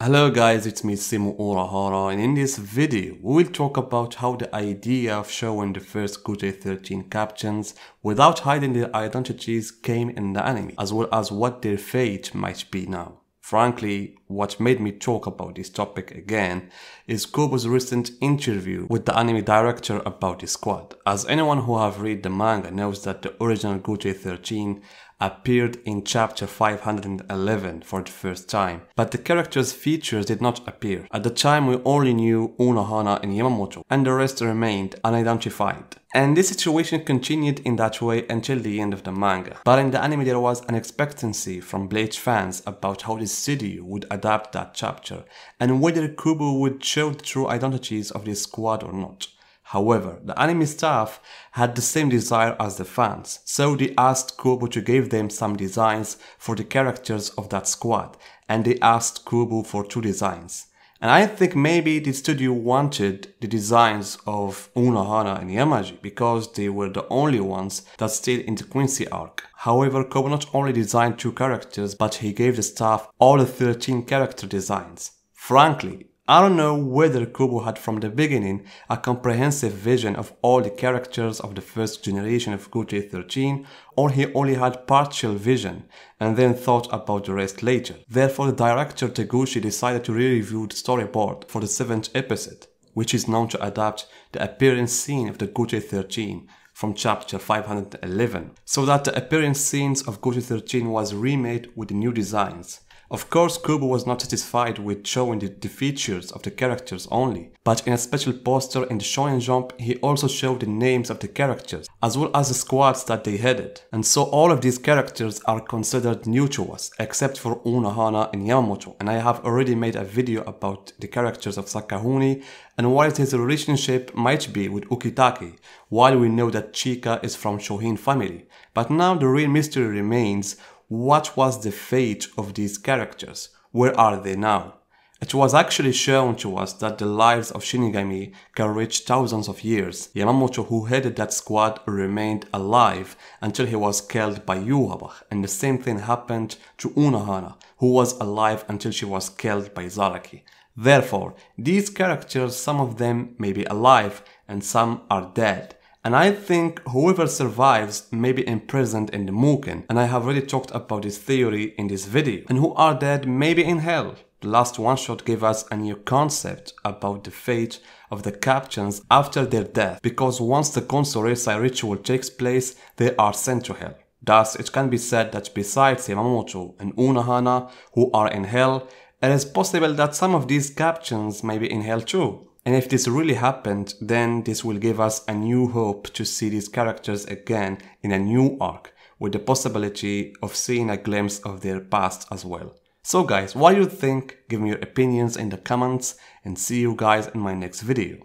Hello guys, it's me Simo Urahara and in this video we will talk about how the idea of showing the first Gotei 13 captions without hiding their identities came in the anime, as well as what their fate might be now. Frankly, what made me talk about this topic again is Kubo's recent interview with the anime director about the squad. As anyone who have read the manga knows that the original Gotei 13 appeared in chapter 511 for the first time, but the character's features did not appear. At the time we only knew Unohana and Yamamoto, and the rest remained unidentified. And this situation continued in that way until the end of the manga. But in the anime there was an expectancy from Bleach fans about how the studio would adapt that chapter, and whether Kubo would show the true identities of the squad or not. However, the anime staff had the same desire as the fans, so they asked Kubo to give them some designs for the characters of that squad, and they asked Kubo for two designs. And I think maybe the studio wanted the designs of Unohana and Yamaji because they were the only ones that stayed in the Quincy arc. However, Kubo not only designed two characters, but he gave the staff all the 13 character designs. Frankly, I don't know whether Kubo had from the beginning a comprehensive vision of all the characters of the first generation of Gotei 13 or he only had partial vision and then thought about the rest later. Therefore the director Taguchi decided to re-review the storyboard for the 7th episode, which is known to adapt the appearance scene of the Gotei 13 from chapter 511, so that the appearance scenes of Gotei 13 was remade with new designs. Of course, Kubo was not satisfied with showing the, the, features of the characters only, but in a special poster in the Shonen Jump, he also showed the names of the characters, as well as the squads that they headed. And so all of these characters are considered new to us, except for Unohana and Yamamoto, and I have already made a video about the characters of Sakahone and what his relationship might be with Ukitake, while we know that Chika is from Shihoin family. But now the real mystery remains what was the fate of these characters? Where are they now? It was actually shown to us that the lives of Shinigami can reach thousands of years. Yamamoto, who headed that squad, remained alive until he was killed by Yhwach, and the same thing happened to Unohana, who was alive until she was killed by Zaraki. Therefore, these characters, some of them may be alive and some are dead. And I think whoever survives may be imprisoned in the Mugen, and I have already talked about this theory in this video. And who are dead may be in hell. The last one shot gave us a new concept about the fate of the captains after their death, because once the Konso ritual takes place, they are sent to hell. Thus, it can be said that besides Yamamoto and Unohana, who are in hell, it is possible that some of these captains may be in hell too. And if this really happened, then this will give us a new hope to see these characters again in a new arc, with the possibility of seeing a glimpse of their past as well. So guys, what do you think? Give me your opinions in the comments and see you guys in my next video.